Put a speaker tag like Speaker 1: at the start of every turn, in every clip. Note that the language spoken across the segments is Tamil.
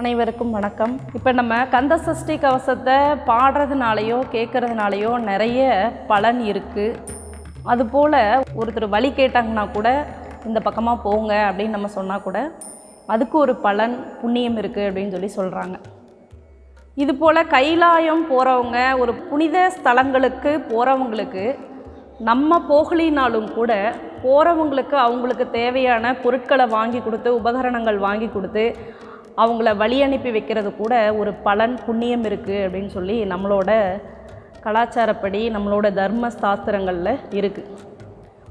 Speaker 1: அனைவருக்கும் வணக்கம். இப்போ நம்ம கந்த சஷ்டி கவசத்தை பாடுறதுனாலையோ கேட்கறதுனாலையோ நிறைய பலன் இருக்குது அதுபோல் ஒருத்தர் வழி கேட்டாங்கன்னா கூட இந்த பக்கமாக போங்க அப்படின்னு நம்ம சொன்னால் கூட அதுக்கு ஒரு பலன் புண்ணியம் இருக்குது அப்படின்னு சொல்லி சொல்கிறாங்க இது போல் கைலாயம் போகிறவங்க ஒரு புனித ஸ்தலங்களுக்கு போகிறவங்களுக்கு நம்ம போகலினாலும் கூட போகிறவங்களுக்கு அவங்களுக்கு தேவையான பொருட்களை வாங்கி கொடுத்து உபகரணங்கள் வாங்கி கொடுத்து அவங்கள வழி அனுப்பி வைக்கிறது கூட ஒரு பலன் புண்ணியம் இருக்குது அப்படின்னு சொல்லி நம்மளோட கலாச்சாரப்படி நம்மளோட தர்ம சாஸ்திரங்களில் இருக்குது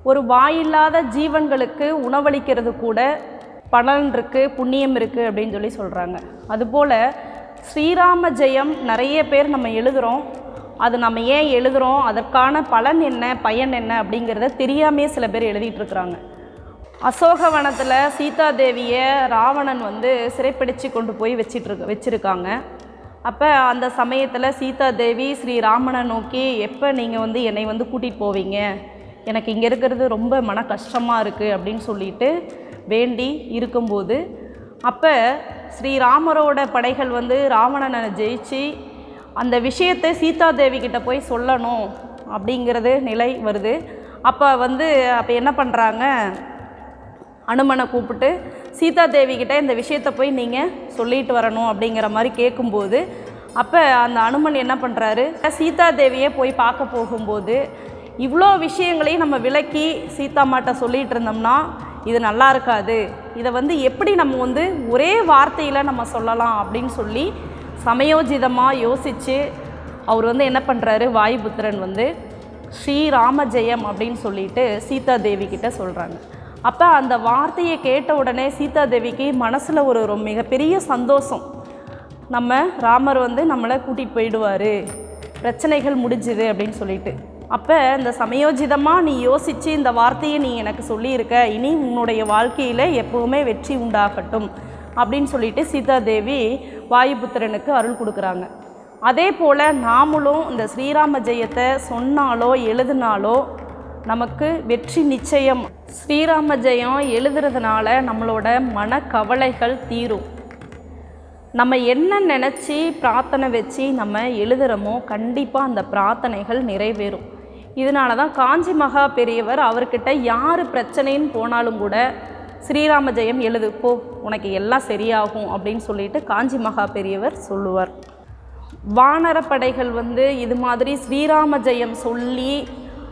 Speaker 1: ஒரு வாயில்லாத ஜீவன்களுக்கு உணவளிக்கிறது கூட பலன் இருக்குது புண்ணியம் இருக்குது அப்படின்னு சொல்லி சொல்கிறாங்க அதுபோல் ஸ்ரீராம ஜெயம் நிறைய பேர் நம்ம எழுதுகிறோம் அது நம்ம ஏன் எழுதுகிறோம் அதற்கான பலன் என்ன பயன் என்ன அப்படிங்கிறத தெரியாமே சில பேர் எழுதிட்டு இருக்கிறாங்க. அசோகவனத்தில் சீதாதேவியை ராவணன் வந்து சிறைப்பிடிச்சு கொண்டு போய் வச்சிட்ருக்க வச்சுருக்காங்க. அப்போ அந்த சமயத்தில் சீதாதேவி ஸ்ரீ ராமனை நோக்கி எப்போ நீங்கள் வந்து என்னை வந்து கூட்டிகிட்டு போவீங்க? எனக்கு இங்கே இருக்கிறது ரொம்ப மன கஷ்டமாக இருக்குது அப்படின்னு சொல்லிட்டு வேண்டி இருக்கும்போது அப்போ ஸ்ரீராமரோட படைகள் வந்து ராவணனை ஜெயிச்சு அந்த விஷயத்தை சீதாதேவி கிட்ட போய் சொல்லணும் அப்படிங்கிறது நிலை வருது. அப்போ வந்து அப்போ என்ன பண்ணுறாங்க அனுமனை கூப்பிட்டு சீதா கிட்ட இந்த விஷயத்தை போய் நீங்கள் சொல்லிட்டு வரணும் அப்படிங்கிற மாதிரி கேட்கும்போது அப்போ அந்த அனுமன் என்ன பண்ணுறாரு சீதா தேவியை போய் பார்க்க போகும்போது இவ்வளோ விஷயங்களையும் நம்ம விளக்கி சீதாமாட்ட சொல்லிகிட்டு இருந்தோம்னா இது நல்லா இருக்காது. இதை வந்து எப்படி நம்ம வந்து ஒரே வார்த்தையில் நம்ம சொல்லலாம் அப்படின்னு சொல்லி சமயோஜிதமாக யோசித்து அவர் வந்து என்ன பண்ணுறாரு வாயுபுத்திரன் வந்து ஸ்ரீராம ஜெயம் அப்படின்னு சொல்லிட்டு சீதாதேவி கிட்ட சொல்கிறாங்க அப்போ அந்த வார்த்தையை கேட்ட உடனே சீதா தேவிக்கு மனசில் ஒரு ஒரு மிகப்பெரிய சந்தோஷம். நம்ம ராமர் வந்து நம்மளை கூட்டிகிட்டு போயிடுவார். பிரச்சனைகள் முடிஞ்சுது அப்படின்னு சொல்லிட்டு. அப்போ இந்த சமயோஜிதமாக நீ யோசித்து இந்த வார்த்தையை நீ எனக்கு சொல்லியிருக்க. இனி உன்னுடைய வாழ்க்கையில் எப்போவுமே வெற்றி உண்டாகட்டும் அப்படின்னு சொல்லிட்டு சீதாதேவி வாயுபுத்திரனுக்கு அருள் கொடுக்குறாங்க. அதே போல் நாமளும் இந்த ஸ்ரீராம ஜெயத்தை சொன்னாலோ எழுதினாலோ நமக்கு வெற்றி நிச்சயம். ஸ்ரீராம ஜெயம் எழுதுறதுனால நம்மளோட மனக்கவலைகள் தீரும். நம்ம என்ன நினச்சி பிரார்த்தனை வச்சு நம்ம எழுதுகிறோமோ கண்டிப்பாக அந்த பிரார்த்தனைகள் நிறைவேறும். இதனால தான் காஞ்சி மகா பெரியவர் அவர்கிட்ட யார் பிரச்சனைன்னு போனாலும் கூட ஸ்ரீராம ஜெயம் எழுது போ உனக்கு எல்லாம் சரியாகும் அப்படின்னு சொல்லிட்டு காஞ்சி மகா பெரியவர் சொல்லுவார். வானரப்படைகள் வந்து இது மாதிரி ஸ்ரீராம ஜெயம் சொல்லி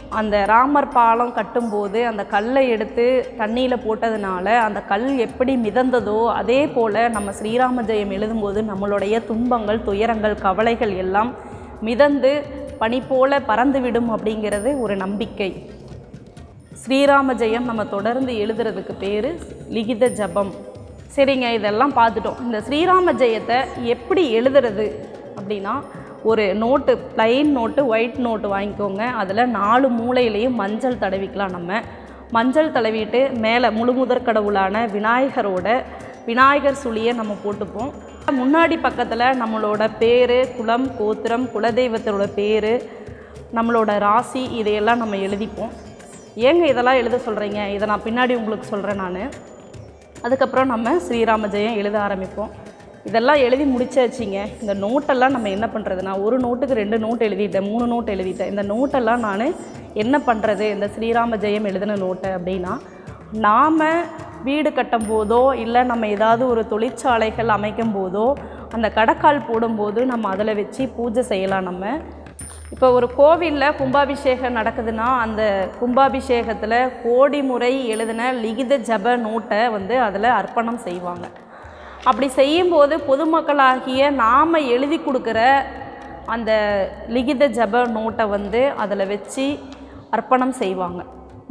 Speaker 1: அந்த ராமர் பாலம் கட்டும்போது அந்த கல்லை எடுத்து தண்ணியில் போட்டதுனால அந்த கல் எப்படி மிதந்ததோ அதே போல் நம்ம ஸ்ரீராம ஜெயம் எழுதும்போது நம்மளுடைய துன்பங்கள் துயரங்கள் கவலைகள் எல்லாம் மிதந்து பனி போல பறந்துவிடும் அப்படிங்கிறது ஒரு நம்பிக்கை. ஸ்ரீராம ஜெயம் நம்ம தொடர்ந்து எழுதுறதுக்கு பேர் லிகித ஜபம். சரிங்க இதெல்லாம் பார்த்துட்டோம். இந்த ஸ்ரீராம ஜெயத்தை எப்படி எழுதுறது அப்படின்னா ஒரு note plain note white note வாங்கிக்கோங்க. அதில் நாலு மூளையிலையும் மஞ்சள் தடவிக்கலாம் நம்ம. மஞ்சள் தடவிட்டு மேலே முழுமுதற் கடவுளான விநாயகரோட விநாயகர் சுழியை நம்ம போட்டுப்போம். முன்னாடி பக்கத்தில் நம்மளோட பேர் குலம் கோத்திரம் குலதெய்வத்தோட பேர் நம்மளோட ராசி இதையெல்லாம் நம்ம எழுதிப்போம். ஏங்க இதெல்லாம் எழுத சொல்கிறீங்க இதை நான் பின்னாடி உங்களுக்கு சொல்கிறேன் நான். அதுக்கப்புறம் நம்ம ஸ்ரீராம ஜெயம் எழுத ஆரம்பிப்போம். இதெல்லாம் எழுதி முடிச்சாச்சுங்க. இந்த நோட்டெல்லாம் நம்ம என்ன பண்ணுறதுனா ஒரு நோட்டுக்கு ரெண்டு நோட் எழுதிட்டேன் மூணு நோட் எழுதிட்டேன். இந்த நோட்டெல்லாம் நான் என்ன பண்ணுறது இந்த ஸ்ரீராம ஜெயம் எழுதின நோட்டை அப்படின்னா நாம் வீடு கட்டும் போதோ இல்லை நம்ம ஏதாவது ஒரு தொழிற்சாலைகள் அமைக்கும் போதோ அந்த கடக்கால் போடும்போது நம்ம அதில் வச்சு பூஜை செய்யலாம் நம்ம. இப்போ ஒரு கோவிலில் கும்பாபிஷேகம் நடக்குதுன்னா அந்த கும்பாபிஷேகத்தில் கோடி முறை எழுதின லிகித ஜப நோட்டை வந்து அதில் அர்ப்பணம் செய்வாங்க. அப்படி செய்யும்போது பொதுமக்களாகிய நாம் எழுதி கொடுக்குற அந்த லிகித ஜப நோட்டை வந்து அதில் வச்சு அர்ப்பணம் செய்வாங்க.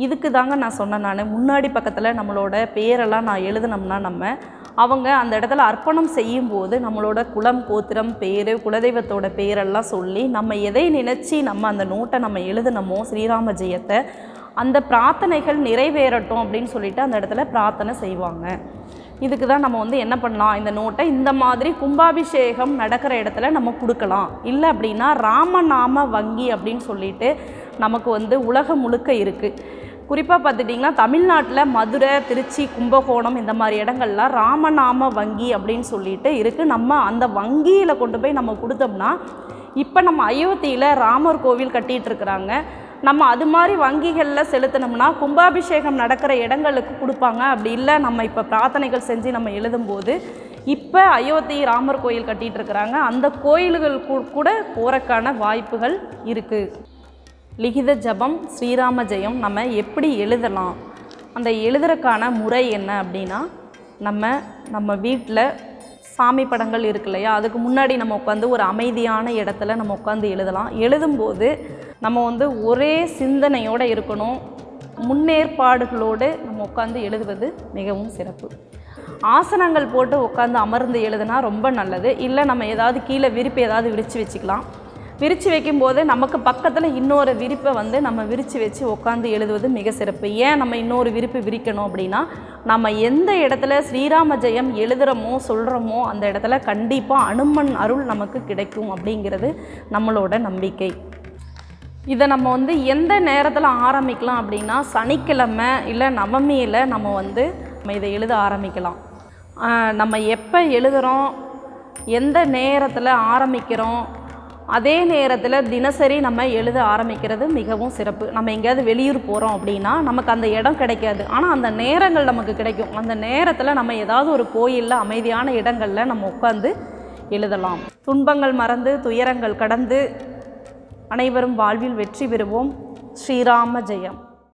Speaker 1: இதுக்கு தாங்க நான் சொன்னேன் நான். முன்னாடி பக்கத்தில் நம்மளோட பேரெல்லாம் நான் எழுதினோம்னா நம்ம அவங்க அந்த இடத்துல அர்ப்பணம் செய்யும்போது நம்மளோட குலம் கோத்திரம் பேர் குலதெய்வத்தோட பேரெல்லாம் சொல்லி நம்ம எதை நினச்சி நம்ம அந்த நோட்டை நம்ம எழுதினோமோ ஸ்ரீராம ஜெயத்தை அந்த பிரார்த்தனைகள் நிறைவேறட்டும் அப்படின்னு சொல்லிட்டு அந்த இடத்துல பிரார்த்தனை செய்வாங்க. இதுக்கு தான் நம்ம வந்து என்ன பண்ணலாம்? இந்த நோட்டை இந்த மாதிரி கும்பாபிஷேகம் நடக்கிற இடத்துல நம்ம கொடுக்கலாம். இல்லை அப்படின்னா ராமநாம வங்கி அப்படின்னு சொல்லிட்டு நமக்கு வந்து உலகம் முழுக்க இருக்குது குறிப்பாக பார்த்துட்டிங்கன்னா தமிழ்நாட்டில் மதுரை திருச்சி கும்பகோணம் இந்த மாதிரி இடங்கள்லாம் ராமநாம வங்கி அப்படின்னு சொல்லிட்டு இருக்குது நம்ம அந்த வங்கியில் கொண்டு போய் நம்ம கொடுத்தோம்னா இப்போ நம்ம அயோத்தியில் ராமர் கோவில் கட்டிகிட்டு இருக்கிறாங்க. நம்ம அது மாதிரி வங்கிகளில் செலுத்தினோம்னா கும்பாபிஷேகம் நடக்கிற இடங்களுக்கு கொடுப்பாங்க. அப்படி இல்லை நம்ம இப்போ பிரார்த்தனைகள் செஞ்சு நம்ம எழுதும்போது இப்போ அயோத்தி ராமர் கோயில் கட்டிகிட்டு இருக்கிறாங்க. அந்த கோயில்கள் கூ- கூட போகிறக்கான வாய்ப்புகள் இருக்குது லிகித ஜபம் ஸ்ரீராம ஜெயம் நம்ம எப்படி எழுதலாம்? அந்த எழுதுறக்கான முறை என்ன அப்படின்னா நம்ம நம்ம வீட்டில் சாமி படங்கள் இருக்கு இல்லையா? அதுக்கு முன்னாடி நம்ம உட்காந்து ஒரு அமைதியான இடத்துல நம்ம உட்காந்து எழுதலாம். எழுதும்போது நம்ம வந்து ஒரே சிந்தனையோடு இருக்கணும். முன்னேற்பாடுகளோடு நம்ம உட்காந்து எழுதுவது மிகவும் சிறப்பு. ஆசனங்கள் போட்டு உட்காந்து அமர்ந்து எழுதுனா ரொம்ப நல்லது. இல்லை நம்ம ஏதாவது கீழே விரிப்பு ஏதாவது விரித்து வச்சுக்கலாம். விரித்து வைக்கும்போது நமக்கு பக்கத்தில் இன்னொரு விரிப்பை வந்து நம்ம விரித்து வச்சு உட்காந்து எழுதுவது மிக சிறப்பு. ஏன் நம்ம இன்னொரு விரிப்பு விரிக்கணும் அப்படின்னா நம்ம எந்த இடத்துல ஸ்ரீராம ஜெயம் எழுதுகிறோமோ சொல்கிறோமோ அந்த இடத்துல கண்டிப்பாக அனுமன் அருள் நமக்கு கிடைக்கும் அப்படிங்கிறது நம்மளோட நம்பிக்கை. இதை நம்ம வந்து எந்த நேரத்தில் ஆரம்பிக்கலாம் அப்படின்னா சனிக்கிழமை இல்லை நவமியில் நம்ம வந்து நம்ம இதை எழுத ஆரம்பிக்கலாம். நம்ம எப்போ எழுதுகிறோம் எந்த நேரத்தில் ஆரம்பிக்கிறோம் அதே நேரத்தில் தினசரி நம்ம எழுத ஆரம்பிக்கிறது மிகவும் சிறப்பு. நம்ம எங்கேயாவது வெளியூர் போகிறோம் அப்படின்னா நமக்கு அந்த இடம் கிடைக்காது. ஆனால் அந்த நேரங்கள் நமக்கு கிடைக்கும். அந்த நேரத்தில் நம்ம ஏதாவது ஒரு கோயிலில் அமைதியான இடங்களில் நம்ம உட்காந்து எழுதலாம். துன்பங்கள் மறந்து துயரங்கள் கடந்து அனைவரும் வாழ்வில் வெற்றி பெறுவோம். ஸ்ரீராம ஜெயம்.